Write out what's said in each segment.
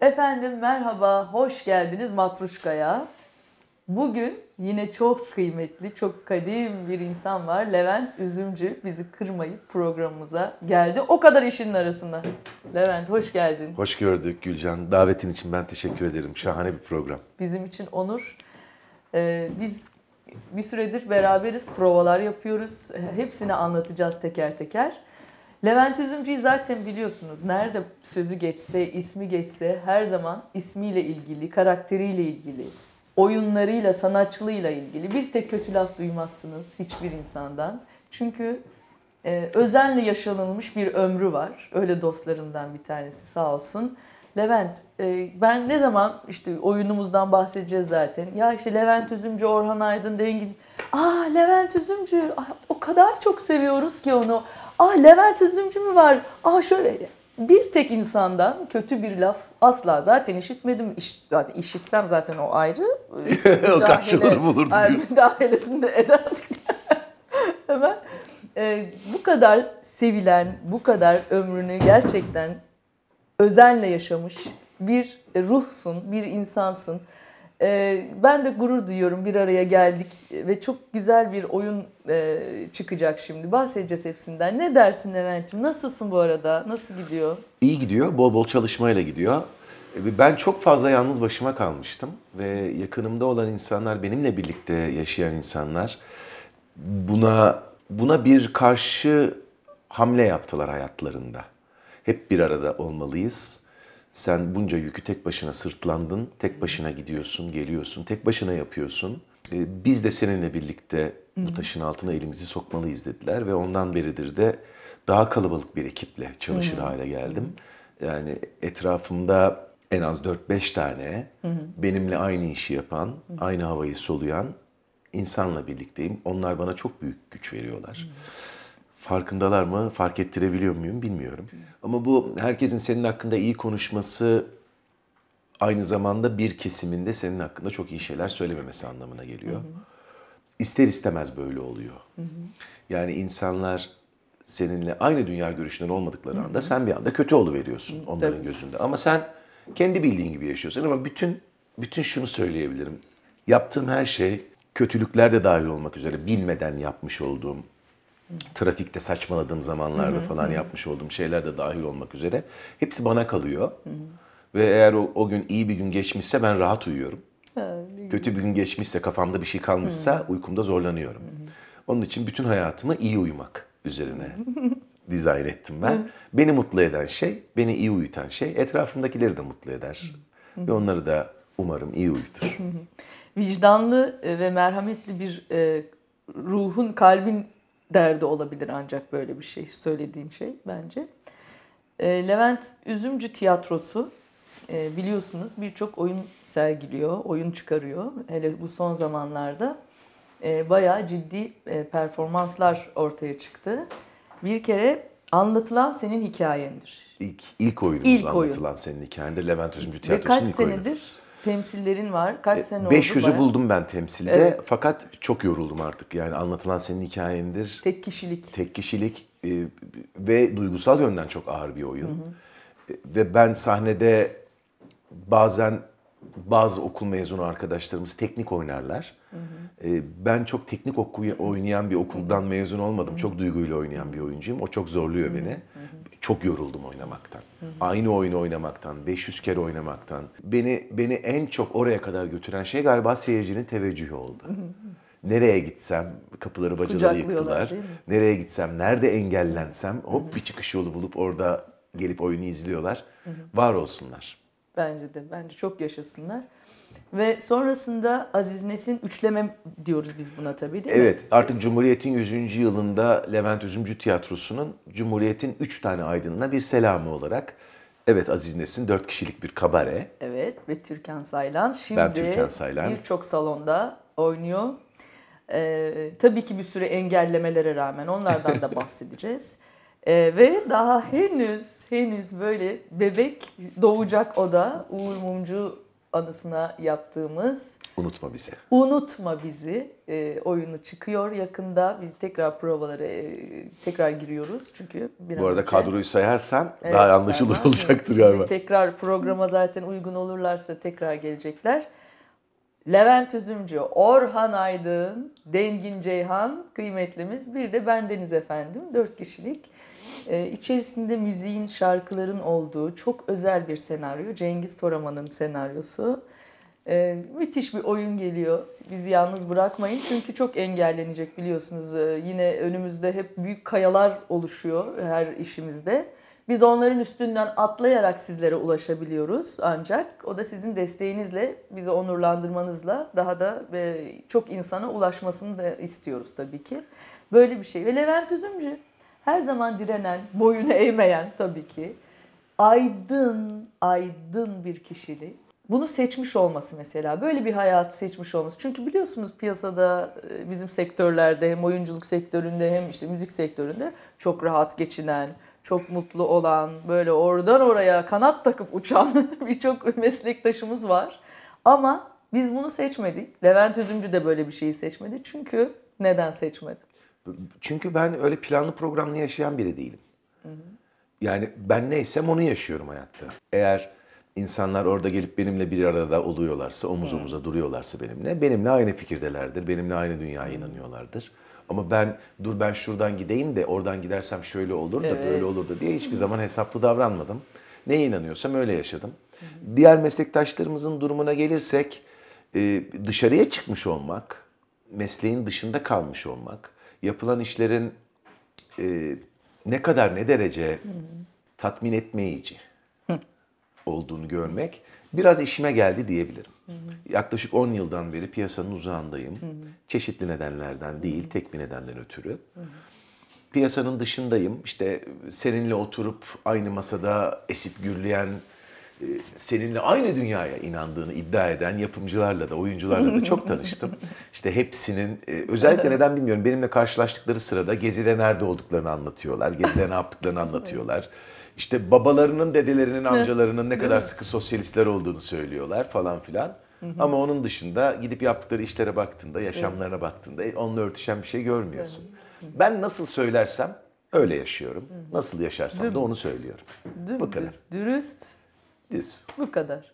Efendim merhaba, hoş geldiniz Matruşka'ya. Bugün yine çok kıymetli, çok kadim bir insan var. Levent Üzümcü bizi kırmayıp programımıza geldi. O kadar işinin arasında. Levent hoş geldin. Hoş gördük Gülcan. Davetin için ben teşekkür ederim. Şahane bir program. Bizim için onur. Ee, biz bir süredir beraberiz, provalar yapıyoruz. Hepsini anlatacağız teker teker. Levent Üzümcü'yü zaten biliyorsunuz. Nerede sözü geçse, ismi geçse her zaman ismiyle ilgili, karakteriyle ilgili, oyunlarıyla, sanatçılığıyla ilgili bir tek kötü laf duymazsınız hiçbir insandan. Çünkü e, özenle yaşanılmış bir ömrü var. Öyle dostlarımdan bir tanesi sağ olsun. Levent, e, ben ne zaman işte oyunumuzdan bahsedeceğiz zaten. Ya işte Levent Üzümcü, Orhan Aydın, Dengin. Aa Levent Üzümcü, o kadar çok seviyoruz ki onu. Aa Levent Üzümcü mü var? Aa şöyle bir tek insandan kötü bir laf asla zaten işitmedim. İş, zaten işitsem zaten o ayrı. o karşılığını bulurdu diyorsun. Müdahalesini de ederdik. Hemen. Ee, bu kadar sevilen, bu kadar ömrünü gerçekten özenle yaşamış bir ruhsun, bir insansın. Ee, ben de gurur duyuyorum bir araya geldik ve çok güzel bir oyun e, çıkacak şimdi. Bahsedeceğiz hepsinden. Ne dersin Levent'ciğim? Nasılsın bu arada? Nasıl gidiyor? İyi gidiyor. Bol bol çalışmayla gidiyor. E, ben çok fazla yalnız başıma kalmıştım. Ve yakınımda olan insanlar, benimle birlikte yaşayan insanlar buna buna bir karşı hamle yaptılar hayatlarında. Hep bir arada olmalıyız. Sen bunca yükü tek başına sırtlandın, tek başına gidiyorsun, geliyorsun, tek başına yapıyorsun. Ee, biz de seninle birlikte bu taşın altına elimizi sokmalıyız dediler ve ondan beridir de daha kalabalık bir ekiple çalışır hale geldim. Yani etrafımda en az 4-5 tane benimle aynı işi yapan, aynı havayı soluyan insanla birlikteyim. Onlar bana çok büyük güç veriyorlar. Farkındalar mı, fark ettirebiliyor muyum bilmiyorum. Ama bu herkesin senin hakkında iyi konuşması aynı zamanda bir kesiminde senin hakkında çok iyi şeyler söylememesi anlamına geliyor. İster istemez böyle oluyor. Yani insanlar seninle aynı dünya görüşünden olmadıkları anda sen bir anda kötü veriyorsun onların Tabii. gözünde. Ama sen kendi bildiğin gibi yaşıyorsun ama bütün bütün şunu söyleyebilirim. Yaptığım her şey kötülükler de dahil olmak üzere bilmeden yapmış olduğum trafikte saçmaladığım zamanlarda falan yapmış olduğum şeyler de dahil olmak üzere hepsi bana kalıyor. Ve eğer o, o gün iyi bir gün geçmişse ben rahat uyuyorum. Kötü bir gün geçmişse kafamda bir şey kalmışsa uykumda zorlanıyorum. Onun için bütün hayatımı iyi uyumak üzerine dizayn ettim ben. Beni mutlu eden şey, beni iyi uyutan şey etrafımdakileri de mutlu eder. Ve onları da umarım iyi uyutur. Vicdanlı e, ve merhametli bir e, ruhun, kalbin derdi olabilir ancak böyle bir şey söylediğin şey bence. E, Levent Üzümcü Tiyatrosu e, biliyorsunuz birçok oyun sergiliyor, oyun çıkarıyor. Hele bu son zamanlarda e, bayağı ciddi e, performanslar ortaya çıktı. Bir kere anlatılan senin hikayendir. İlk, ilk oyunumuz İlk oyun. anlatılan senin hikayende Levent Üzümcü Ve Tiyatrosu'nun kaç ilk oyunu. senedir temsillerin var? Kaç sene oldu? 500'ü bayağı? buldum ben temsilde Evet. fakat çok yoruldum artık. Yani anlatılan senin hikayendir. Tek kişilik. Tek kişilik e, ve duygusal yönden çok ağır bir oyun. E, Ve ben sahnede bazen bazı okul mezunu arkadaşlarımız teknik oynarlar. E, Ben çok teknik okuy- oynayan bir okuldan mezun olmadım. Çok duyguyla oynayan bir oyuncuyum. O çok zorluyor beni. Çok yoruldum oynamaktan. Aynı oyunu oynamaktan, 500 kere oynamaktan. Beni beni en çok oraya kadar götüren şey galiba seyircinin teveccühü oldu. Nereye gitsem kapıları bacaları yıktılar. Nereye gitsem, nerede engellensem hop bir çıkış yolu bulup orada gelip oyunu izliyorlar. Var olsunlar. Bence de. Bence çok yaşasınlar. Ve sonrasında Aziz Nesin üçleme diyoruz biz buna tabii değil mi? Evet artık Cumhuriyet'in 100. yılında Levent Üzümcü Tiyatrosu'nun Cumhuriyet'in 3 tane aydınına bir selamı olarak Evet Aziz Nesin 4 kişilik bir kabare. Evet ve Türkan Saylan şimdi Ben Türkan Saylan. birçok salonda oynuyor. Ee, tabii ki bir sürü engellemelere rağmen onlardan da bahsedeceğiz. Ee, ve daha henüz henüz böyle bebek doğacak o da Uğur Mumcu anısına yaptığımız Unutma bizi. Unutma Bizi e, oyunu çıkıyor yakında. Biz tekrar provalara e, tekrar giriyoruz çünkü bir Bu arada önce- kadroyu sayarsan Evet, daha anlaşılır saymaz olacaktır galiba. Şimdi tekrar programa zaten uygun olurlarsa tekrar gelecekler. Levent Üzümcü, Orhan Aydın, Dengin Ceyhan kıymetlimiz. Bir de bendeniz efendim. Dört kişilik. Ee, içerisinde müziğin, şarkıların olduğu çok özel bir senaryo. Cengiz Toraman'ın senaryosu. Ee, müthiş bir oyun geliyor. Bizi yalnız bırakmayın çünkü çok engellenecek biliyorsunuz. Ee, yine önümüzde hep büyük kayalar oluşuyor her işimizde. Biz onların üstünden atlayarak sizlere ulaşabiliyoruz ancak o da sizin desteğinizle, bizi onurlandırmanızla daha da e, çok insana ulaşmasını da istiyoruz tabii ki. Böyle bir şey. Ve Levent Üzümcü her zaman direnen, boyunu eğmeyen tabii ki aydın, aydın bir kişilik. Bunu seçmiş olması mesela, böyle bir hayatı seçmiş olması. Çünkü biliyorsunuz piyasada e, bizim sektörlerde hem oyunculuk sektöründe hem işte müzik sektöründe çok rahat geçinen, çok mutlu olan, böyle oradan oraya kanat takıp uçan birçok meslektaşımız var. Ama biz bunu seçmedik. Levent Üzümcü de böyle bir şeyi seçmedi. Çünkü neden seçmedi? Çünkü ben öyle planlı programlı yaşayan biri değilim. Yani ben neysem onu yaşıyorum hayatta. Eğer insanlar orada gelip benimle bir arada oluyorlarsa, omuz omuza duruyorlarsa benimle, benimle aynı fikirdelerdir, benimle aynı dünyaya inanıyorlardır. Ama ben dur ben şuradan gideyim de oradan gidersem şöyle olur da Evet. böyle olur da diye hiçbir zaman hesaplı davranmadım. Neye inanıyorsam öyle yaşadım. Diğer meslektaşlarımızın durumuna gelirsek e, dışarıya çıkmış olmak, mesleğin dışında kalmış olmak, yapılan işlerin e, ne kadar ne derece tatmin etmeyici olduğunu görmek biraz işime geldi diyebilirim. Yaklaşık 10 yıldan beri piyasanın uzağındayım. Çeşitli nedenlerden değil, tek bir nedenden ötürü. Piyasanın dışındayım. İşte seninle oturup aynı masada esip gürleyen, seninle aynı dünyaya inandığını iddia eden yapımcılarla da, oyuncularla da çok tanıştım. İşte hepsinin, e, özellikle neden bilmiyorum, benimle karşılaştıkları sırada Gezi'de nerede olduklarını anlatıyorlar. Gezi'de ne yaptıklarını anlatıyorlar. İşte babalarının, dedelerinin, amcalarının ne kadar sıkı sosyalistler olduğunu söylüyorlar falan filan. Ama onun dışında gidip yaptıkları işlere baktığında, yaşamlarına baktığında e, onunla örtüşen bir şey görmüyorsun. Ben nasıl söylersem öyle yaşıyorum. Nasıl yaşarsam da onu söylüyorum. Bu kadar. Dürüst, Düz. bu kadar.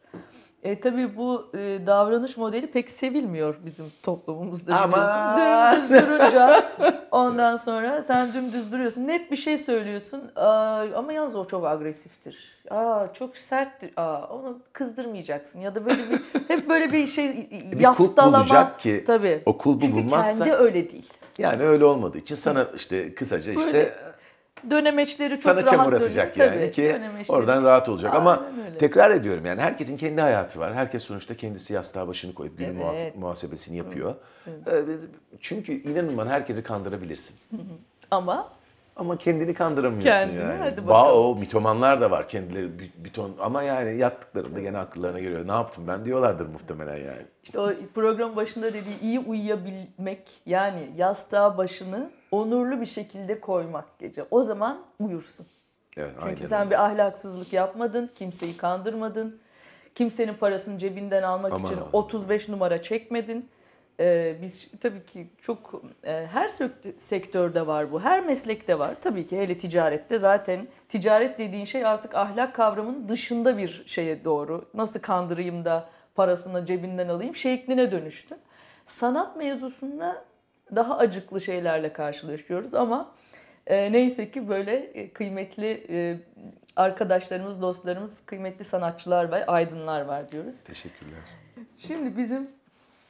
E, tabii bu e, davranış modeli pek sevilmiyor bizim toplumumuzda biliyorsun. Dümdüz durunca ondan sonra sen dümdüz duruyorsun. Net bir şey söylüyorsun Aa, ama yalnız o çok agresiftir. Aa, çok serttir. Aa, onu kızdırmayacaksın ya da böyle bir hep böyle bir şey kulp yaftalama. bulacak ki tabii. o kulbu Çünkü bulmazsa- kendi öyle değil. Yani öyle olmadığı için sana işte kısaca işte Böyle dönemeçleri çok sana rahat çamur dönüyor. atacak Tabii, yani ki dönemeçleri. oradan rahat olacak. Ama Aynen öyle. tekrar ediyorum yani herkesin kendi hayatı var. Herkes sonuçta kendisi yastığa başını koyup günün Evet. muhasebesini yapıyor. Ee, Çünkü inanın bana herkesi kandırabilirsin. Ama Ama kendini kandıramıyorsun Kendini, yani. hadi Ba- bakalım. o mitomanlar da var kendileri bir, bir ton ama yani yattıklarında gene akıllarına geliyor. Ne yaptım ben diyorlardır muhtemelen yani. İşte o program başında dediği iyi uyuyabilmek yani yastığa başını onurlu bir şekilde koymak gece. O zaman uyursun. Evet, Çünkü aynen sen öyle. bir ahlaksızlık yapmadın, kimseyi kandırmadın. Kimsenin parasını cebinden almak Aman için aman. 35 numara çekmedin. Ee, biz tabii ki çok e, her sektörde var bu. Her meslekte var. Tabii ki hele ticarette zaten ticaret dediğin şey artık ahlak kavramının dışında bir şeye doğru. Nasıl kandırayım da parasını cebinden alayım şekline dönüştü. Sanat mevzusunda daha acıklı şeylerle karşılaşıyoruz ama e, neyse ki böyle e, kıymetli e, arkadaşlarımız, dostlarımız, kıymetli sanatçılar ve aydınlar var diyoruz. Teşekkürler. Şimdi bizim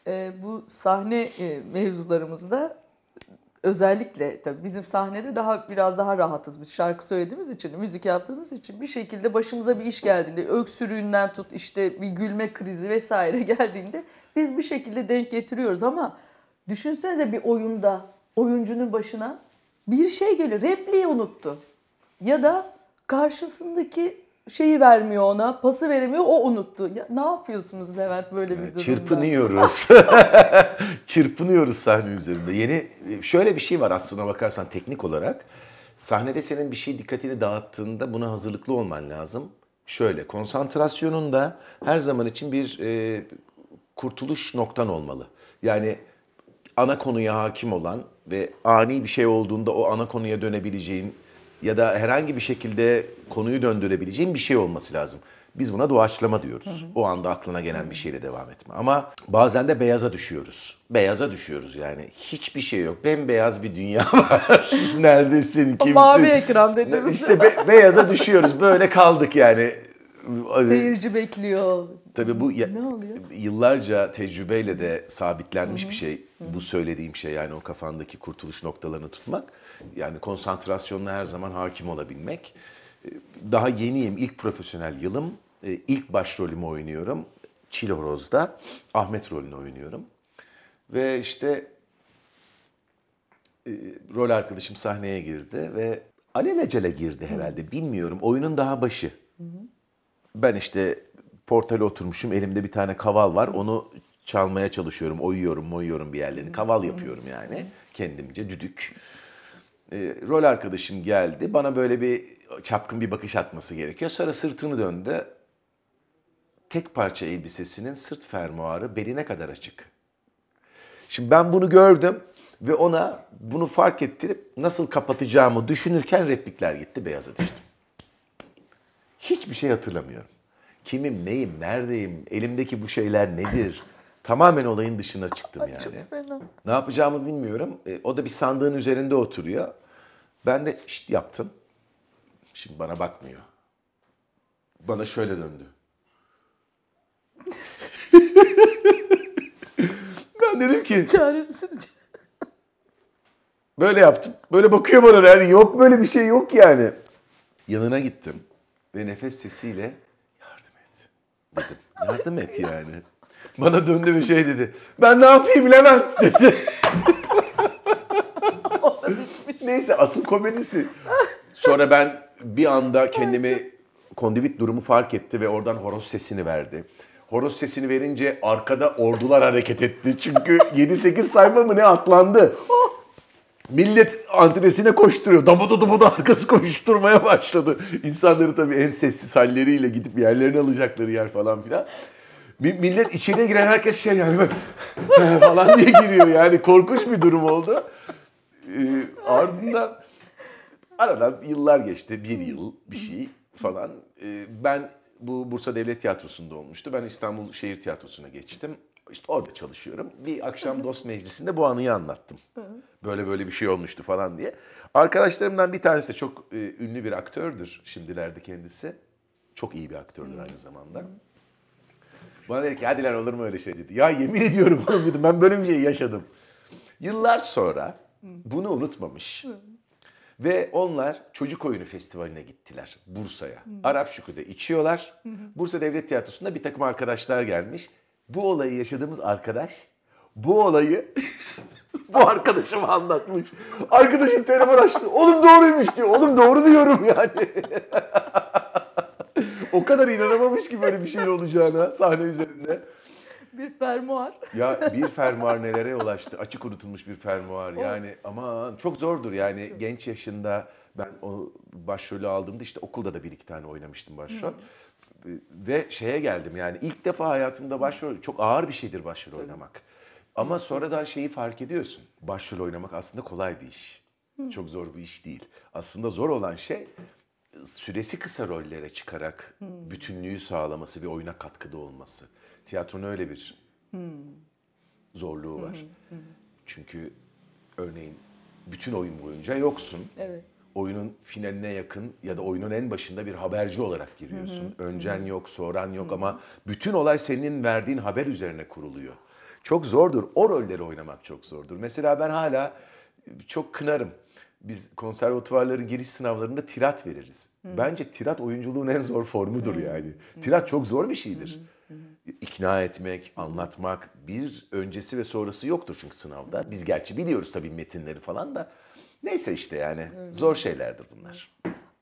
e, bu sahne e, mevzularımızda özellikle tabii bizim sahnede daha biraz daha rahatız. Biz şarkı söylediğimiz için, müzik yaptığımız için bir şekilde başımıza bir iş geldiğinde öksürüğünden tut işte bir gülme krizi vesaire geldiğinde biz bir şekilde denk getiriyoruz. Ama düşünsenize bir oyunda oyuncunun başına bir şey geliyor, repliği unuttu. Ya da karşısındaki şeyi vermiyor ona, pası veremiyor, o unuttu. Ya ne yapıyorsunuz Levent böyle bir durumda? Çırpınıyoruz. Çırpınıyoruz sahne üzerinde. Yeni şöyle bir şey var aslına bakarsan teknik olarak. Sahnede senin bir şey dikkatini dağıttığında buna hazırlıklı olman lazım. şöyle konsantrasyonun da her zaman için bir e, kurtuluş noktan olmalı. Yani ana konuya hakim olan ve ani bir şey olduğunda o ana konuya dönebileceğin ya da herhangi bir şekilde konuyu döndürebileceğin bir şey olması lazım. Biz buna doğaçlama diyoruz. O anda aklına gelen bir şeyle devam etme. Ama bazen de beyaza düşüyoruz. Beyaza düşüyoruz yani. Hiçbir şey yok. Bembeyaz bir dünya var. Neredesin, kimsin? Mavi ekran dediğimiz. İşte be- beyaza düşüyoruz. Böyle kaldık yani. Seyirci bekliyor. Tabii bu ya- Ne oluyor? yıllarca tecrübeyle de sabitlenmiş bir şey. Bu söylediğim şey yani o kafandaki kurtuluş noktalarını tutmak. Yani konsantrasyonla her zaman hakim olabilmek. Ee, Daha yeniyim, ilk profesyonel yılım. Ee, İlk başrolümü oynuyorum. Çil Horoz'da Ahmet rolünü oynuyorum. Ve işte e, rol arkadaşım sahneye girdi ve alelacele girdi herhalde bilmiyorum. Oyunun daha başı. Ben işte portale oturmuşum elimde bir tane kaval var onu çalmaya çalışıyorum. Oyuyorum moyuyorum bir yerlerini. Kaval yapıyorum yani kendimce düdük. E, rol arkadaşım geldi bana böyle bir çapkın bir bakış atması gerekiyor. Sonra sırtını döndü. Tek parça elbisesinin sırt fermuarı beline kadar açık. Şimdi ben bunu gördüm ve ona bunu fark ettirip nasıl kapatacağımı düşünürken replikler gitti, beyaza düştüm. Hiçbir şey hatırlamıyorum. Kimim, neyim, neredeyim, elimdeki bu şeyler nedir? Tamamen olayın dışına çıktım yani. Çok fena. Ne yapacağımı bilmiyorum. E, o da bir sandığın üzerinde oturuyor. Ben de şşt yaptım. Şimdi bana bakmıyor. Bana şöyle döndü. ben dedim ki Çaresizce. Böyle yaptım. Böyle bakıyor bana yani yok böyle bir şey yok yani. Yanına gittim ve nefes sesiyle yardım et dedim. Yardım et yani. Bana döndü bir şey dedi. Ben ne yapayım Levent dedi. Neyse asıl komedisi. Sonra ben bir anda kendimi kondivit durumu fark etti ve oradan horoz sesini verdi. Horoz sesini verince arkada ordular hareket etti. Çünkü 7-8 sayfa mı ne atlandı. Millet antresine koşturuyor. Dabuda dabuda arkası koşturmaya başladı. İnsanları tabii en sessiz halleriyle gidip yerlerini alacakları yer falan filan. Mi- Millet içeriye giren herkes şey yani böyle falan diye giriyor yani korkunç bir durum oldu. Ee, ardından aradan yıllar geçti. Bir yıl bir şey falan. Ee, ben bu Bursa Devlet Tiyatrosu'nda olmuştu. Ben İstanbul Şehir Tiyatrosu'na geçtim. İşte orada çalışıyorum. Bir akşam dost meclisinde bu anıyı anlattım. Böyle böyle bir şey olmuştu falan diye. Arkadaşlarımdan bir tanesi de çok e, ünlü bir aktördür şimdilerde kendisi. Çok iyi bir aktördür aynı zamanda. Bana dedi ki hadi lan olur mu öyle şey dedi. Ya yemin ediyorum oğlum dedim ben böyle bir şey yaşadım. Yıllar sonra bunu unutmamış. Ve onlar çocuk oyunu festivaline gittiler Bursa'ya. Arap Şükrü'de içiyorlar. Bursa Devlet Tiyatrosu'nda bir takım arkadaşlar gelmiş. Bu olayı yaşadığımız arkadaş bu olayı bu arkadaşıma anlatmış. Arkadaşım telefon açtı. Oğlum doğruymuş diyor. Oğlum doğru diyorum yani. o kadar inanamamış ki böyle bir şeyin olacağına sahne üzerinde. Bir fermuar. Ya bir fermuar nelere ulaştı? Açık unutulmuş bir fermuar. Yani aman çok zordur yani genç yaşında ben o başrolü aldığımda işte okulda da bir iki tane oynamıştım başrol. Ve şeye geldim yani ilk defa hayatımda başrol çok ağır bir şeydir başrol oynamak. Ama sonradan şeyi fark ediyorsun. Başrol oynamak aslında kolay bir iş. Çok zor bir iş değil. Aslında zor olan şey süresi kısa rollere çıkarak bütünlüğü sağlaması ve oyuna katkıda olması. Tiyatronun öyle bir zorluğu var. Çünkü örneğin bütün oyun boyunca yoksun. Evet. Oyunun finaline yakın ya da oyunun en başında bir haberci olarak giriyorsun. Öncen yok, soran yok ama bütün olay senin verdiğin haber üzerine kuruluyor. Çok zordur. O rolleri oynamak çok zordur. Mesela ben hala çok kınarım. Biz konservatuvarların giriş sınavlarında tirat veririz. Bence tirat oyunculuğun en zor formudur yani. Tirat çok zor bir şeydir. İkna etmek, anlatmak bir öncesi ve sonrası yoktur çünkü sınavda. Biz gerçi biliyoruz tabii metinleri falan da. Neyse işte yani zor şeylerdir bunlar.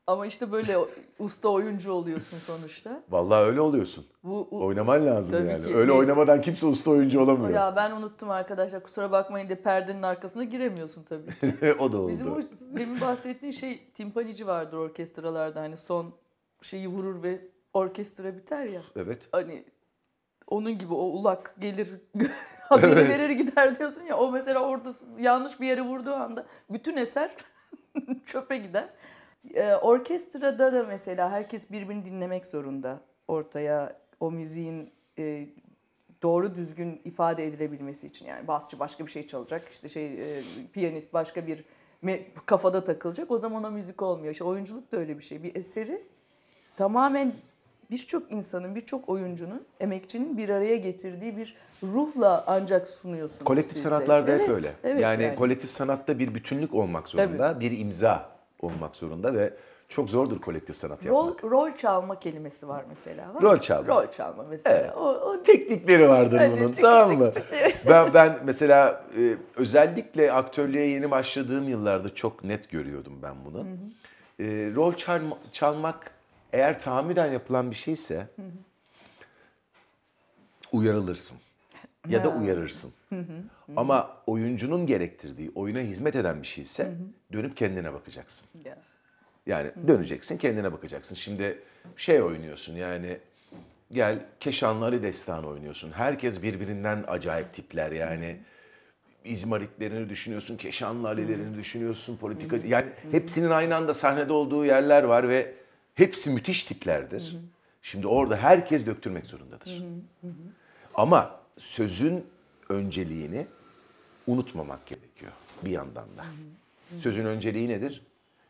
Ama işte böyle usta oyuncu oluyorsun sonuçta. Vallahi öyle oluyorsun. Bu u- Oynaman lazım Tabii yani. ki. Öyle oynamadan kimse usta oyuncu olamıyor. ya ben unuttum arkadaşlar kusura bakmayın de perdenin arkasına giremiyorsun tabii. o da oldu. Bizim o demin bahsettiğin şey timpanici vardır orkestralarda hani son şeyi vurur ve orkestra biter ya. Evet. Hani onun gibi o ulak gelir haberi Evet. verir gider diyorsun ya. O mesela orada yanlış bir yere vurduğu anda bütün eser çöpe gider. Ee, orkestrada da mesela herkes birbirini dinlemek zorunda. Ortaya o müziğin e, doğru düzgün ifade edilebilmesi için yani basçı başka bir şey çalacak işte şey e, piyanist başka bir kafada takılacak o zaman o müzik olmuyor. İşte oyunculuk da öyle bir şey. Bir eseri tamamen birçok insanın, birçok oyuncunun, emekçinin bir araya getirdiği bir ruhla ancak sunuyorsunuz Kolektif siz de. sanatlarda Evet, hep öyle. evet yani, kolektif sanatta bir bütünlük olmak zorunda, bir imza olmak zorunda ve çok zordur kolektif sanat Rol, yapmak. rol çalma kelimesi var mesela. Var Rol çalma. Rol çalma mesela. Evet. O, o Teknikleri vardır bunun çık tamam çık mı? çık diye. ben ben mesela e, özellikle aktörlüğe yeni başladığım yıllarda çok net görüyordum ben bunu. E, rol çalma- çalmak eğer tahammüden yapılan bir şeyse uyarılırsın ya da uyarırsın. Ama oyuncunun gerektirdiği oyuna hizmet eden bir şeyse dönüp kendine bakacaksın. Ya. Yani döneceksin kendine bakacaksın. Şimdi şey oynuyorsun yani gel Keşanlı Destanı oynuyorsun. Herkes birbirinden acayip tipler yani. İzmaritlerini düşünüyorsun, Keşanlı Ali'lerini düşünüyorsun, politika... Yani hepsinin aynı anda sahnede olduğu yerler var ve hepsi müthiş tiplerdir. Şimdi orada herkes döktürmek zorundadır. Ama sözün önceliğini unutmamak gerekiyor bir yandan da. Sözün önceliği nedir?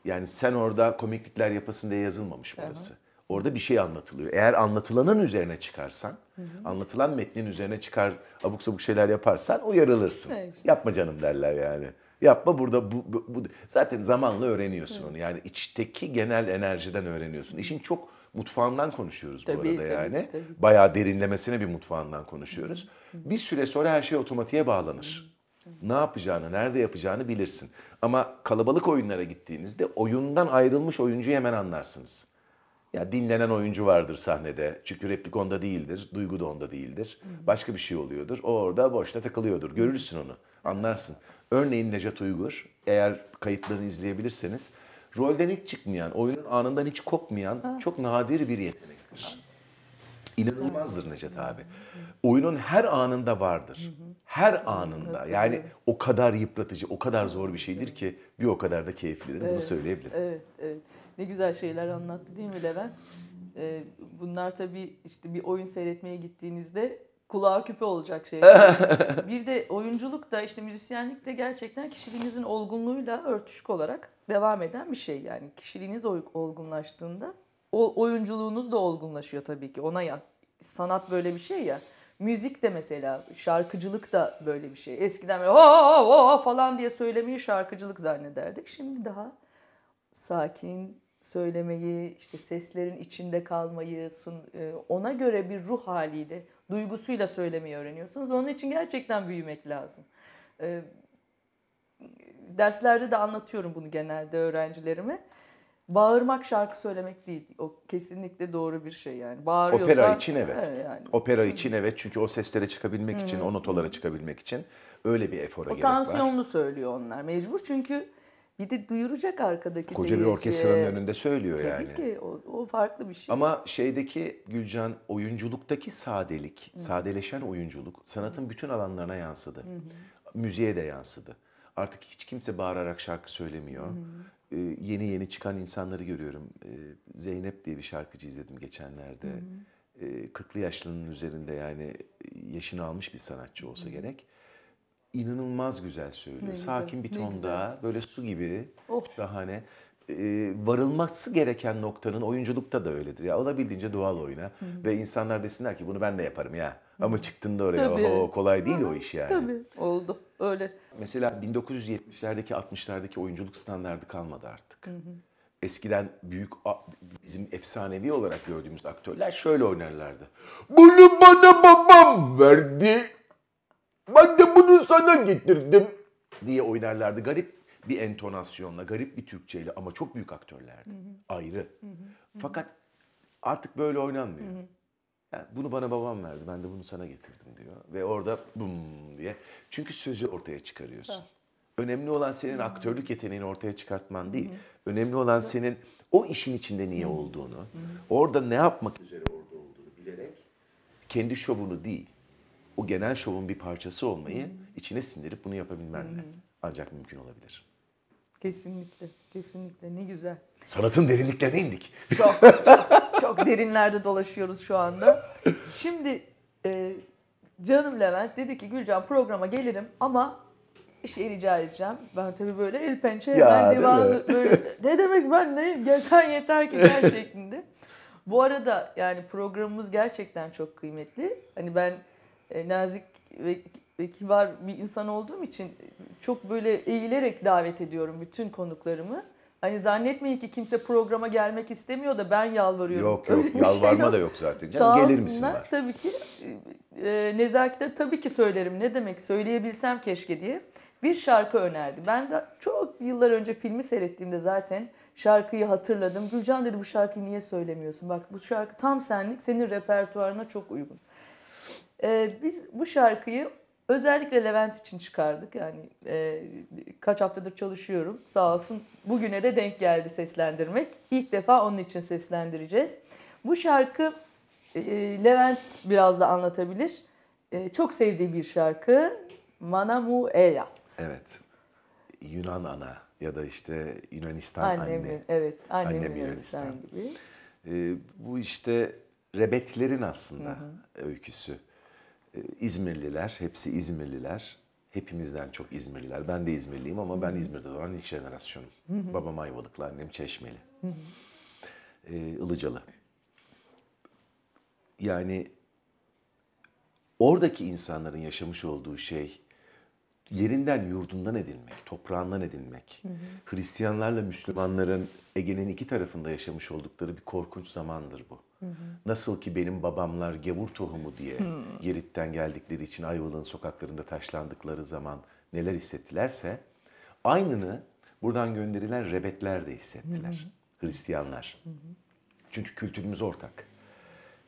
Yani sen orada komiklikler yapasın diye yazılmamış orası. Orada bir şey anlatılıyor. Eğer anlatılanın üzerine çıkarsan, anlatılan metnin üzerine çıkar abuk sabuk şeyler yaparsan uyarılırsın. Evet. Yapma canım derler yani. Yapma burada bu, bu, bu- zaten zamanla öğreniyorsun onu. Yani içteki genel enerjiden öğreniyorsun. İşin çok mutfağından konuşuyoruz Tabii, bu arada tabii, yani. tabii. Bayağı derinlemesine bir mutfağından konuşuyoruz. Bir süre sonra her şey otomatiğe bağlanır. Ne yapacağını, nerede yapacağını bilirsin. Ama kalabalık oyunlara gittiğinizde oyundan ayrılmış oyuncuyu hemen anlarsınız. Ya dinlenen oyuncu vardır sahnede. Çünkü replik onda değildir, duygu da onda değildir. Başka bir şey oluyordur. O orada boşta takılıyordur. Görürsün onu, anlarsın. Örneğin Nejat Uygur, eğer kayıtlarını izleyebilirseniz, rolden hiç çıkmayan, oyunun anından hiç kopmayan çok nadir bir yetenektir. İnanılmazdır Necdet abi. Oyunun her anında vardır. Her anında. Yani o kadar yıpratıcı, o kadar zor bir şeydir ki bir o kadar da keyiflidir. Bunu söyleyebilirim. Evet, evet. Ne güzel şeyler anlattı değil mi Levent? Ee, bunlar tabii işte bir oyun seyretmeye gittiğinizde kulağa küpe olacak şeyler. bir de oyunculuk da işte müzisyenlik de gerçekten kişiliğinizin olgunluğuyla örtüşük olarak devam eden bir şey. Yani kişiliğiniz olgunlaştığında o oyunculuğunuz da olgunlaşıyor tabii ki. Ona ya sanat böyle bir şey ya. Müzik de mesela şarkıcılık da böyle bir şey. Eskiden böyle "Aa, aa, aa" falan diye söylemeyi şarkıcılık zannederdik. Şimdi daha sakin söylemeyi, işte seslerin içinde kalmayı, e, ona göre bir ruh haliyle, duygusuyla söylemeyi öğreniyorsunuz. Onun için gerçekten büyümek lazım. E, Derslerde de anlatıyorum bunu genelde öğrencilerime. Bağırmak şarkı söylemek değil. O kesinlikle doğru bir şey yani. Bağırıyorsan... Opera için evet. yani. Opera için evet çünkü o seslere çıkabilmek için, o notalara çıkabilmek için öyle bir efora O gerek var. tansiyonlu söylüyor onlar mecbur çünkü bir de duyuracak arkadaki Koca bir orkestranın önünde söylüyor Tabii yani. ki o, o farklı bir şey. Ama şeydeki Gülcan oyunculuktaki sadelik, sadeleşen oyunculuk sanatın bütün alanlarına yansıdı. Müziğe de yansıdı. Artık hiç kimse bağırarak şarkı söylemiyor. Ee, yeni yeni çıkan insanları görüyorum. Ee, Zeynep diye bir şarkıcı izledim geçenlerde. Ee, 40'lı yaşlarının üzerinde yani yaşını almış bir sanatçı olsa gerek. İnanılmaz güzel söylüyor. Ne güzel, Sakin bir ne tonda, güzel. böyle su gibi. Oh. Şahane. Ee, varılması gereken noktanın oyunculukta da öyledir. Ya olabildiğince doğal oyna ve insanlar desinler ki bunu ben de yaparım ya. Ama çıktığında oraya Tabii. oho, kolay değil o iş yani. Tabii oldu öyle. Mesela 1970'lerdeki 60'lardaki oyunculuk standardı kalmadı artık. Eskiden büyük bizim efsanevi olarak gördüğümüz aktörler şöyle oynarlardı. Bunu bana babam verdi. Ben de bunu sana getirdim diye oynarlardı. Garip bir entonasyonla, garip bir Türkçeyle ama çok büyük aktörlerdi. Ayrı. Fakat artık böyle oynanmıyor. Yani bunu bana babam verdi, ben de bunu sana getirdim diyor. Ve orada bum diye. Çünkü sözü ortaya çıkarıyorsun. Önemli olan senin aktörlük yeteneğini ortaya çıkartman değil. Önemli olan senin o işin içinde niye olduğunu, orada ne yapmak üzere orada olduğunu bilerek kendi şovunu değil, o genel şovun bir parçası olmayı içine sindirip bunu yapabilmenle ancak mümkün olabilir. Kesinlikle, kesinlikle. Ne güzel. Sanatın derinliklerine indik. Çok, çok, çok derinlerde dolaşıyoruz şu anda. Şimdi e, canım Levent dedi ki Gülcan programa gelirim ama bir şey rica edeceğim. Ben tabii böyle el pençe Ya, hemen divanlı mi? böyle ne demek ben ne gelsen yeter ki gel şeklinde. Bu arada yani programımız gerçekten çok kıymetli. Hani ben nazik ve, ve kibar bir insan olduğum için çok böyle eğilerek davet ediyorum bütün konuklarımı. Hani zannetmeyin ki kimse programa gelmek istemiyor da ben yalvarıyorum. Yok yok Öyle şey yalvarma yok. da yok zaten. Canım, Sağ gelir misin olsunlar. var. Tabii ki e, nezaketen tabii ki söylerim. Ne demek söyleyebilsem keşke diye. Bir şarkı önerdi. Ben de çok yıllar önce filmi seyrettiğimde zaten şarkıyı hatırladım. Gülcan dedi bu şarkıyı niye söylemiyorsun? Bak bu şarkı tam senlik senin repertuarına çok uygun. E, biz bu şarkıyı özellikle Levent için çıkardık. Yani e, kaç haftadır çalışıyorum. Sağ olsun bugüne de denk geldi seslendirmek. İlk defa onun için seslendireceğiz. Bu şarkı e, Levent biraz da anlatabilir. E, çok sevdiği bir şarkı. Manamu Elias. Evet. Yunan ana ya da işte Yunanistan Annemin, anne. evet, annemin Annem Yunanistan Yunanistan. gibi. Ee, bu işte rebetlerin aslında öyküsü. Ee, İzmirliler, hepsi İzmirliler. Hepimizden çok İzmirliler. Ben de İzmirliyim ama ben İzmir'de doğan ilk jenerasyonum. Babam Ayvalıklı, annem Çeşmeli. Ee, Ilıcalı. Yani oradaki insanların yaşamış olduğu şey yerinden yurdundan edilmek, toprağından edilmek. Hristiyanlarla Müslümanların Ege'nin iki tarafında yaşamış oldukları bir korkunç zamandır bu. Nasıl ki benim babamlar gavur tohumu diye Girit'ten geldikleri için Ayvalık'ın sokaklarında taşlandıkları zaman neler hissettilerse aynını buradan gönderilen rebetler de hissettiler. Hristiyanlar. Çünkü kültürümüz ortak.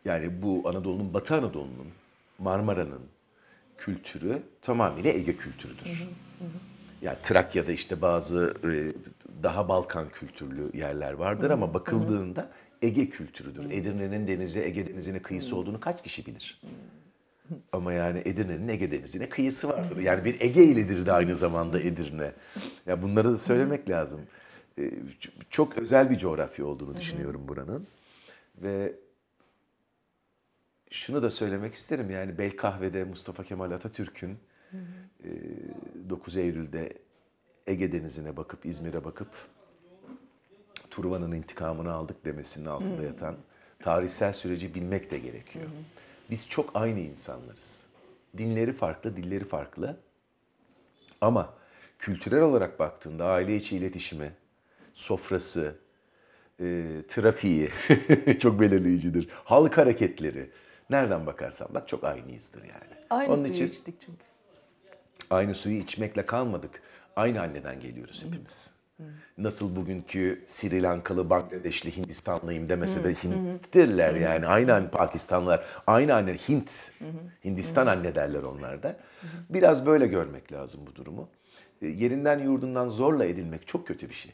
Yani bu Anadolu'nun, Batı Anadolu'nun, Marmara'nın kültürü tamamıyla Ege kültürüdür. Yani Trakya'da işte bazı e, daha Balkan kültürlü yerler vardır ama bakıldığında Ege kültürüdür. Edirne'nin denize, Ege denizine kıyısı olduğunu kaç kişi bilir? Ama yani Edirne'nin Ege denizine kıyısı vardır. Yani bir Ege ilidir de aynı zamanda Edirne. Ya bunları da söylemek lazım. E, Çok özel bir coğrafya olduğunu düşünüyorum buranın. Ve şunu da söylemek isterim yani Belkahve'de Mustafa Kemal Atatürk'ün e, 9 Eylül'de Ege Denizi'ne bakıp İzmir'e bakıp Truva'nın intikamını aldık demesinin altında yatan tarihsel süreci bilmek de gerekiyor. Biz çok aynı insanlarız. Dinleri farklı, dilleri farklı. Ama kültürel olarak baktığında aile içi iletişimi, sofrası, e, trafiği çok belirleyicidir. Halk hareketleri. Nereden bakarsan bak çok aynıyızdır yani. Aynı Onun suyu için içtik çünkü. aynı suyu içmekle kalmadık. Aynı anneden geliyoruz hepimiz. Nasıl bugünkü Sri Lankalı, Bangladeşli, Hindistanlıyım demese de Hint'tirler yani. Aynı anne Pakistanlılar, aynı anne Hint, Hindistan anne derler onlar da. Biraz böyle görmek lazım bu durumu. E, Yerinden yurdundan zorla edilmek çok kötü bir şey.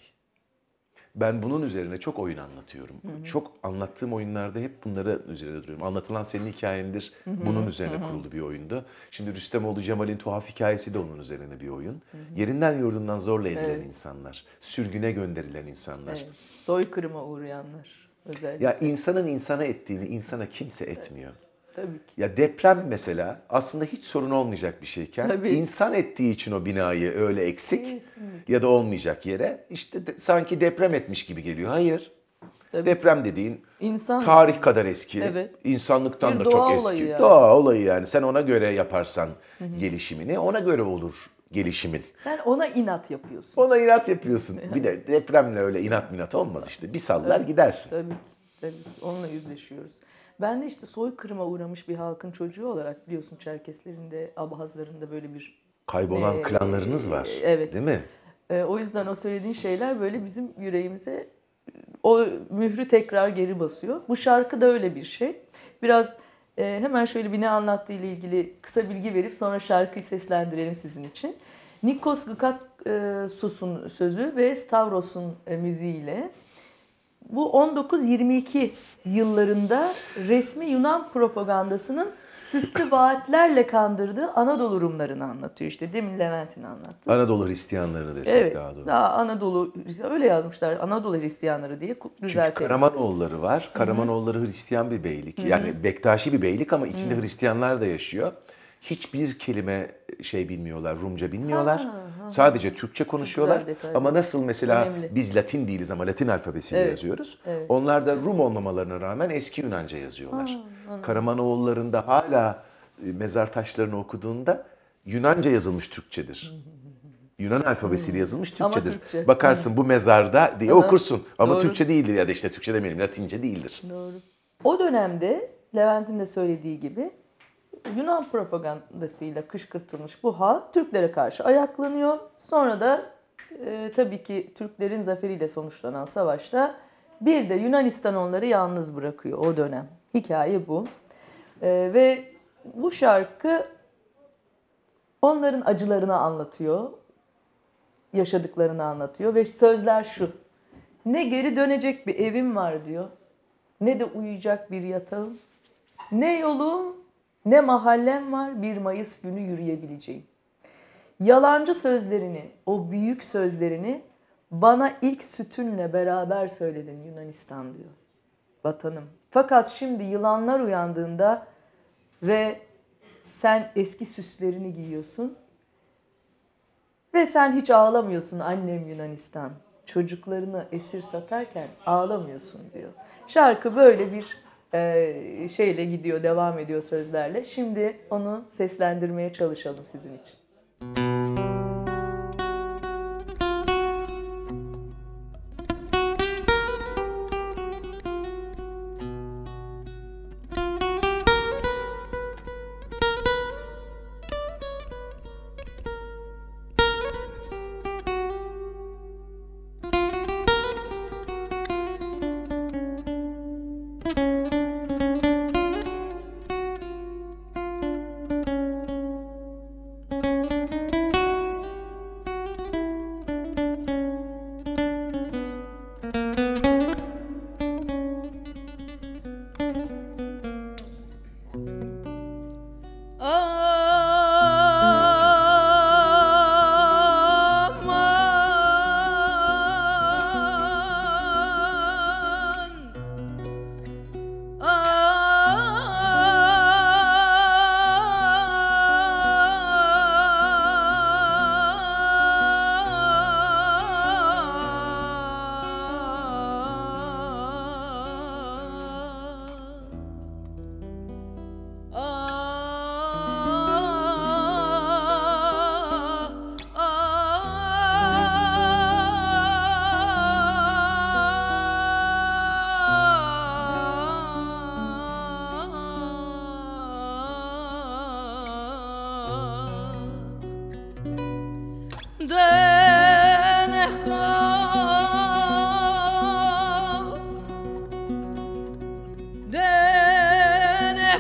Ben bunun üzerine çok oyun anlatıyorum. Çok anlattığım oyunlarda hep bunları üzerine duruyorum. Anlatılan senin hikayendir. Bunun üzerine kurulu bir oyundu. Şimdi Rüstemoğlu Cemal'in tuhaf hikayesi de onun üzerine bir oyun. Yerinden yurdundan zorla edilen Evet. insanlar. Sürgüne gönderilen insanlar. Evet, soykırıma uğrayanlar özellikle. Ya insanın insana ettiğini insana kimse etmiyor. Tabii ki. Ya deprem mesela aslında hiç sorun olmayacak bir şeyken Tabii. insan ettiği için o binayı öyle eksik Kesinlikle. ya da olmayacak yere işte de- sanki deprem etmiş gibi geliyor. Hayır. Tabii. Deprem dediğin İnsan tarih kadar eski. Evet. insanlıktan Bir da çok eski. olayı yani. Doğa olayı yani. Sen ona göre yaparsan gelişimini ona göre olur gelişimin. sen ona inat yapıyorsun. Ona inat yapıyorsun. Bir de depremle öyle inat minat olmaz işte. Bir sallar gidersin. Tabii ki. Tabii ki. Onunla yüzleşiyoruz. Ben de işte soykırıma uğramış bir halkın çocuğu olarak biliyorsun Çerkeslerin de Abhazların da böyle bir Kaybolan Ee, klanlarınız var. evet. Değil mi? e, o yüzden o söylediğin şeyler böyle bizim yüreğimize o mührü tekrar geri basıyor. Bu şarkı da öyle bir şey. Biraz e, hemen şöyle bir ne anlattığı ile ilgili kısa bilgi verip sonra şarkıyı seslendirelim sizin için. Nikos Gıkatsus'un sözü ve Stavros'un e, müziğiyle bu 19-22 yıllarında resmi Yunan propagandasının süslü vaatlerle kandırdığı Anadolu Rumlarını anlatıyor. İşte demin Levent'in anlattı. Anadolu Hristiyanlarını desek Evet, daha doğru. daha Anadolu, öyle yazmışlar Anadolu Hristiyanları diye Çünkü düzeltelim. Karamanoğulları var. Karamanoğulları Hristiyan bir beylik. Yani Bektaşi bir beylik ama içinde Hristiyanlar da yaşıyor. Hiçbir kelime şey bilmiyorlar, Rumca bilmiyorlar. Sadece Türkçe konuşuyorlar. Ama nasıl mesela Önemli. biz Latin değiliz ama Latin alfabesiyle Evet, yazıyoruz. evet. Onlar da Rum olmamalarına rağmen eski Yunanca yazıyorlar. Karamanoğullarında hala e, mezar taşlarını okuduğunda Yunanca yazılmış Türkçedir. Yunan alfabesiyle yazılmış Ama Türkçedir. Türkçe. Bakarsın bu mezarda diye okursun. Ama Doğru. Türkçe değildir ya da işte Türkçe demeyelim Latince değildir. Doğru. O dönemde Levent'in de söylediği gibi Yunan propagandasıyla kışkırtılmış bu hal Türklere karşı ayaklanıyor. Sonra da e, tabii ki Türklerin zaferiyle sonuçlanan savaşta bir de Yunanistan onları yalnız bırakıyor o dönem. Hikaye bu. E, ve bu şarkı onların acılarını anlatıyor. Yaşadıklarını anlatıyor ve sözler şu. Ne geri dönecek bir evim var diyor. Ne de uyuyacak bir yatağım. Ne yolum ne mahallem var bir Mayıs günü yürüyebileceğim. Yalancı sözlerini, o büyük sözlerini bana ilk sütünle beraber söyledin Yunanistan diyor. Vatanım. Fakat şimdi yılanlar uyandığında ve sen eski süslerini giyiyorsun ve sen hiç ağlamıyorsun annem Yunanistan. Çocuklarını esir satarken ağlamıyorsun diyor. Şarkı böyle bir şeyle gidiyor, devam ediyor sözlerle. Şimdi onu seslendirmeye çalışalım sizin için.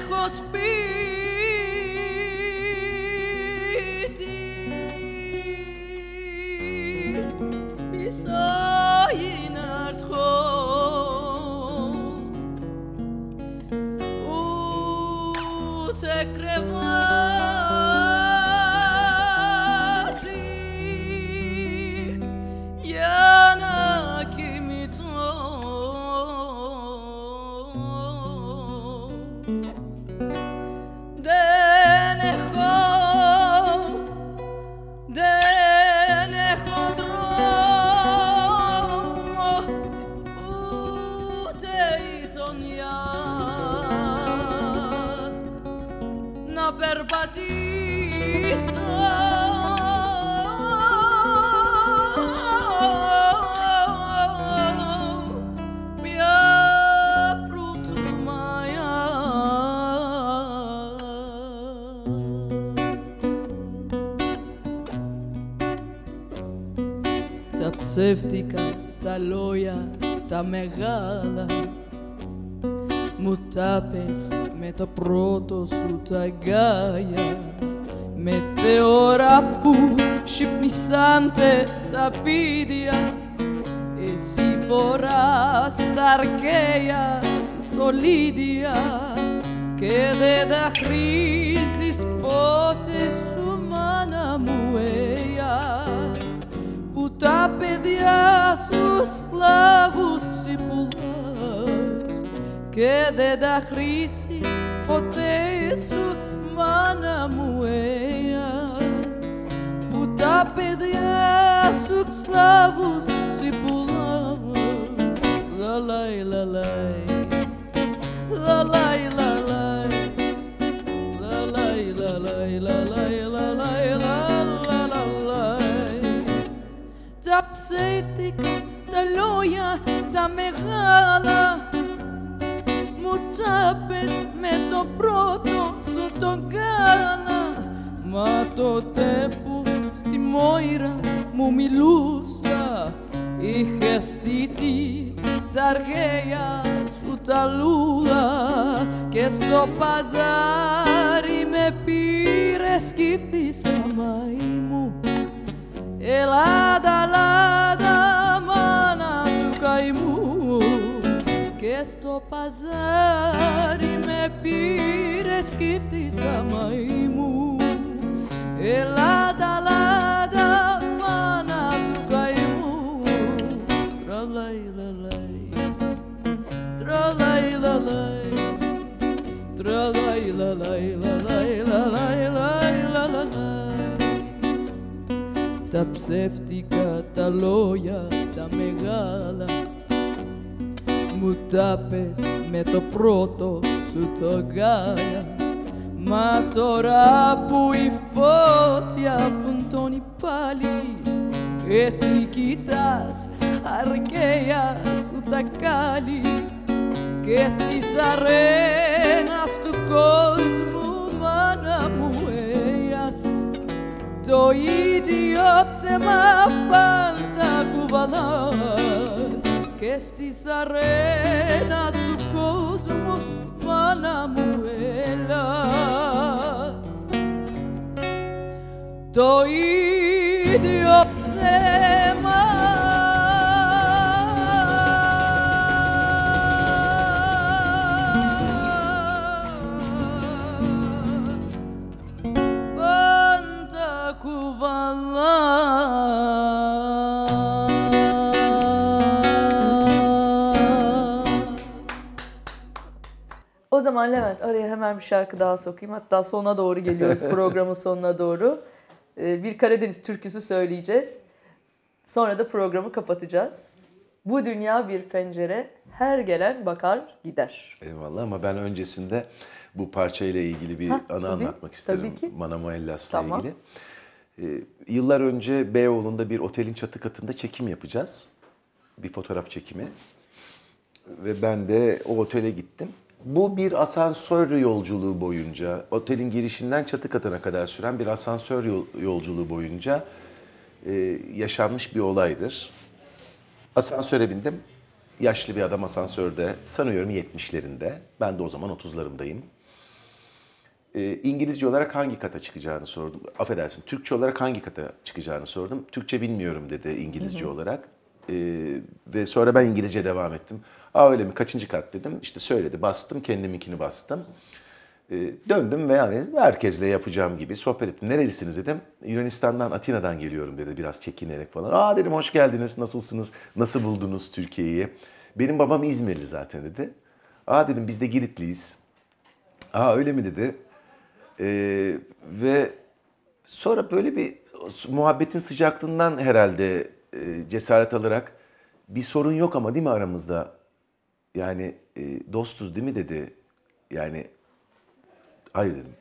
lejos vi μου τα πες με το πρώτο σου τα γκάλια Meteora που ξυπνησάντε τα πίδια. Εσύ φοράς τα αρκαία σου στολίδια Και δεν τα χρήζεις πότε σου μάνα μου έας Που τα παιδιά σου σκλάβους εσύ πουλάς Και δεν τα χρήσεις ποτέ σου μάνα μου έας. Που τα παιδιά σου σκλάβους εσύ πουλάς Λαλάι, λαλάι Λαλάι, λαλάι Λαλάι, λαλάι, λαλάι, λαλάι, λαλαλαλάι Τα ψεύτικα, τα λόγια, τα μεγάλα Μου τα πες με το πρώτο σου τον κάνα. Μα τότε που στη μόηρα μου μιλούσα Είχες στήσει τα αργαία σου τα λούλα. Και στο παζάρι με πήρες κι φτύσα μαΐ μου Ελλάδα, Ελλάδα, μάνα του καημού και στο παζάρι με πήρες σκύφτησα μαΐ μου Ελάτα, ελάτα, μάνα του καημού. Τραλαϊ, λαλαϊ, τραλαϊ, λαλαϊ Τραλαϊ, λαλαϊ, λαλαϊ, λαλαϊ, λαλαϊ, λαλαϊ Τα ψεύτικα, τα λόγια, τα μεγάλα μου τα πες με το πρώτο σου το γάλα. Μα τώρα που η φώτια φουντώνει πάλι Εσύ κοιτάς αρκέα σου τα κάλλη Και στις αρένας του κόσμου μάνα μου έας το ίδιο ψέμα πάντα κουβαλάς και στις αρένας του κόσμου μάνα μου έλας το ίδιο ψέμα Zaman Levent araya hemen bir şarkı daha sokayım. Hatta sona doğru geliyoruz programın sonuna doğru. Ee, Bir Karadeniz türküsü söyleyeceğiz. Sonra da programı kapatacağız. Bu dünya bir pencere, her gelen bakar gider. Eyvallah ama ben öncesinde bu parçayla ilgili bir Ha, anı tabii, anlatmak isterim. tabii ki. Manama Ellas'la Tamam. ilgili. Ee, yıllar önce Beyoğlu'nda bir otelin çatı katında çekim yapacağız. Bir fotoğraf çekimi. Ve ben de o otele gittim. Bu bir asansör yolculuğu boyunca, otelin girişinden çatı katına kadar süren bir asansör yol- yolculuğu boyunca e, yaşanmış bir olaydır. Asansöre bindim. Yaşlı bir adam asansörde. Sanıyorum 70'lerinde. Ben de o zaman 30'larımdayım. Ee, İngilizce olarak hangi kata çıkacağını sordum. Affedersin, Türkçe olarak hangi kata çıkacağını sordum. Türkçe bilmiyorum dedi İngilizce olarak. Ee, ve sonra ben İngilizce devam ettim. Aa öyle mi, kaçıncı kat dedim. İşte söyledi, bastım, kendiminkini bastım. Ee, döndüm ve yani herkesle yapacağım gibi sohbet ettim. Nerelisiniz dedim. Yunanistan'dan, Atina'dan geliyorum dedi biraz çekinerek falan. Aa dedim hoş geldiniz, nasılsınız, nasıl buldunuz Türkiye'yi? Benim babam İzmirli zaten dedi. Aa dedim biz de Giritliyiz. Aa öyle mi dedi. Ee, ve sonra böyle bir muhabbetin sıcaklığından herhalde e, cesaret alarak bir sorun yok ama değil mi aramızda? Yani e, dostuz değil mi dedi. Yani hayır dedim.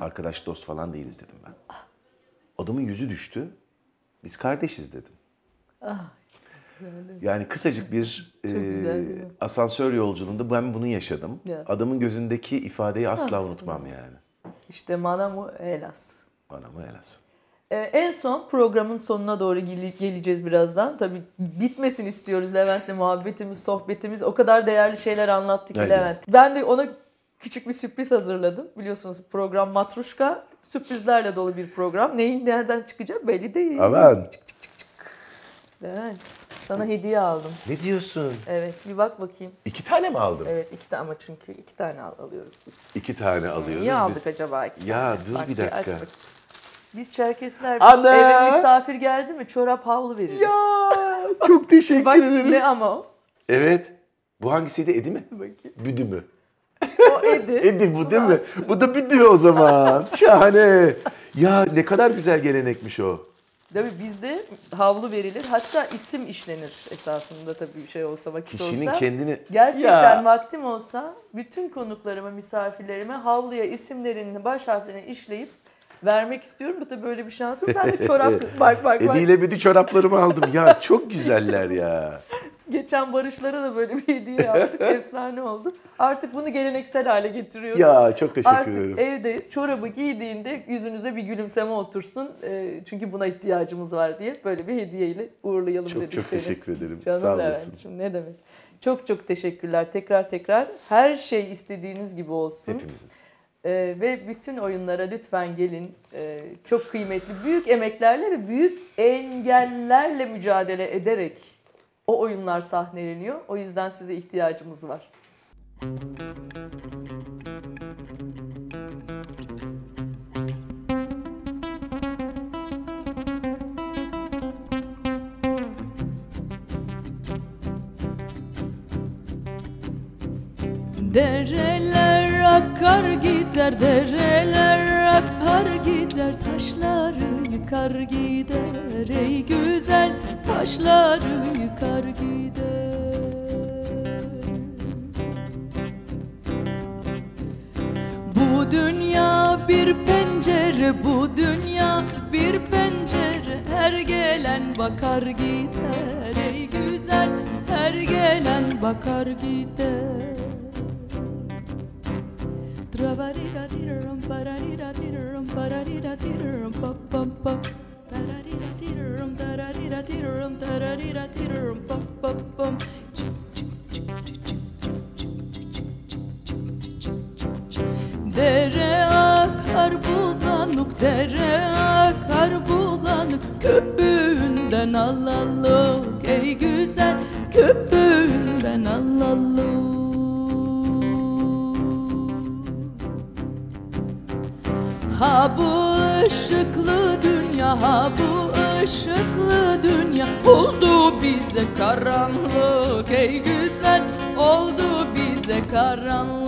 Arkadaş dost falan değiliz dedim ben. Adamın yüzü düştü. Biz kardeşiz dedim. Yani kısacık bir e, güzel asansör yolculuğunda ben bunu yaşadım. Ya. Adamın gözündeki ifadeyi asla unutmam yani. İşte Manamu Elas. Bana mı helal. Ee, en son programın sonuna doğru gel- geleceğiz birazdan. Tabii bitmesin istiyoruz Levent'le muhabbetimiz, sohbetimiz. O kadar değerli şeyler anlattı ki Aynen. Levent. Ben de ona küçük bir sürpriz hazırladım. Biliyorsunuz program Matruşka sürprizlerle dolu bir program. Neyin nereden çıkacağı belli değil. Aman. Evet. Sana hediye aldım. Ne diyorsun? Evet bir bak bakayım. İki tane mi aldın? Evet iki tane ama çünkü iki tane al- alıyoruz biz. İki tane alıyoruz. Niye aldık biz. acaba iki Ya tane? dur Bak, bir dakika. aç bakayım. Biz Çerkesler Ana! eve misafir geldi mi çorap havlu veririz. Ya çok teşekkür Bak ederim. ne ama o? Evet. Bu hangisiydi? Edi mi? Bakayım. Büdü mü? O Edi. Edi bu değil mi? Bu da büdü o zaman? Şahane. Ya ne kadar güzel gelenekmiş o. Tabii bizde havlu verilir. Hatta isim işlenir esasında tabii bir şey olsa vakit Kişinin olsa. kendini... Gerçekten Ya. vaktim olsa bütün konuklarıma, misafirlerime havluya isimlerini, baş harflerini işleyip vermek istiyorum. Da böyle bir şans var. Ben de çorap bak bak bak. Edi ile büdü çoraplarımı aldım. Ya çok güzeller ya. Geçen Barışlara da böyle bir hediye yaptık. Efsane oldu. Artık bunu geleneksel hale getiriyorum. Ya çok teşekkür Artık ederim. evde çorabı giydiğinde yüzünüze bir gülümseme otursun. Ee, çünkü buna ihtiyacımız var diye böyle bir hediyeyle uğurlayalım Çok dedik çok seni. teşekkür ederim. Canım Sağ olasın. Ne demek. Çok çok teşekkürler tekrar tekrar. Her şey istediğiniz gibi olsun. Hepimizin. Ee, ve bütün oyunlara lütfen gelin. Ee, çok kıymetli, büyük emeklerle ve büyük engellerle mücadele ederek o oyunlar sahneleniyor. O yüzden size ihtiyacımız var. Dereler akar gider, dereler akar gider Taşları yıkar gider, ey güzel Taşları yıkar gider. Bu dünya bir pencere, bu dünya bir pencere. Her gelen bakar gider, ey güzel Her gelen bakar gider Pam. Dere akar bulanık, dere akar bulanık Köpüğünden alalım ey güzel Köpüğünden alalım Ha bu ışıklı dünya, ha bu ışıklı dünya Oldu bize karanlık ey güzel Oldu bize karanlık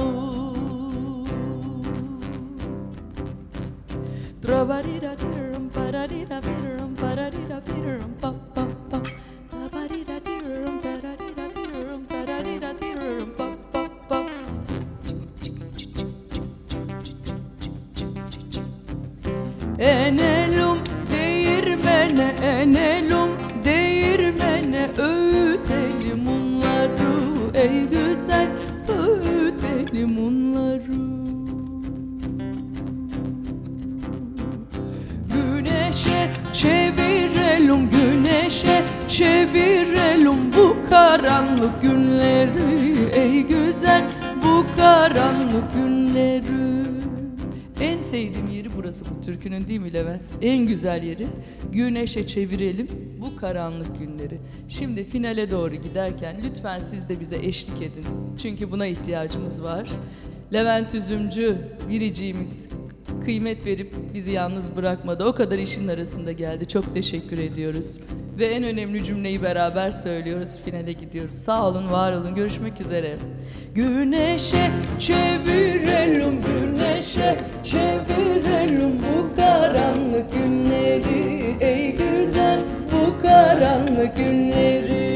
Trabarira-tiram, pararira-tiram, pararira-tiram, pam, pam, pam. Tabarira-tiram, çevirelim Bu karanlık günleri ey güzel Bu karanlık günleri en sevdiğim yeri burası bu türkünün değil mi Levent? En güzel yeri. Güneşe çevirelim bu karanlık günleri. Şimdi finale doğru giderken lütfen siz de bize eşlik edin. Çünkü buna ihtiyacımız var. Levent Üzümcü biriciğimiz kıymet verip bizi yalnız bırakmadı. O kadar işin arasında geldi. Çok teşekkür ediyoruz. Ve en önemli cümleyi beraber söylüyoruz. Finale gidiyoruz. Sağ olun, var olun. Görüşmek üzere. Güneşe çevirelim, güneşe çevirelim bu karanlık günleri. Ey güzel bu karanlık günleri.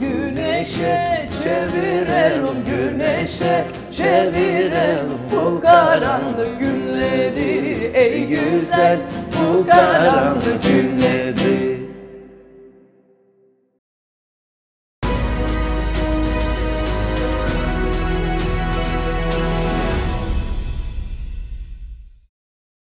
Güneşe çevirelim, güneşe çevirelim bu karanlık günleri. Ey güzel bu karanlık günleri.